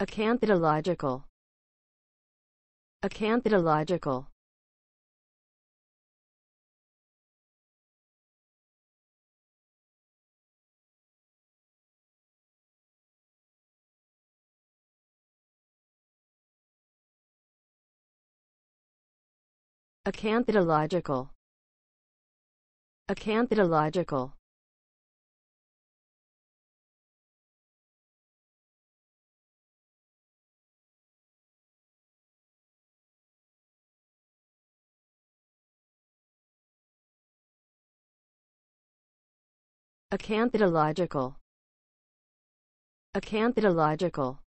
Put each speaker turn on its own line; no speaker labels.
Acanthidological. Acanthidological. Acanthidological. Acanthidological. Acanthidological. Acanthidological.